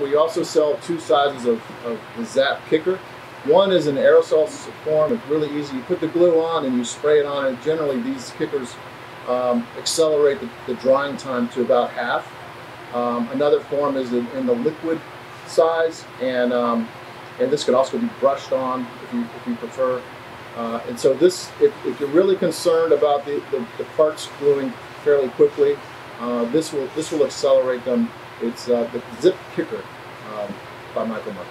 We also sell two sizes of, of the Zap Kicker. One is an aerosol form. It's really easy. You put the glue on and you spray it on, and generally these kickers um, accelerate the, the, drying time to about half. Um, another form is in, in, the liquid size, and um, and this can also be brushed on if you if you prefer. Uh, and so this, if, if, you're really concerned about the, the, the parts gluing fairly quickly, uh, this will this will accelerate them. It's uh, the Zip Kicker um, by Micro-Mark.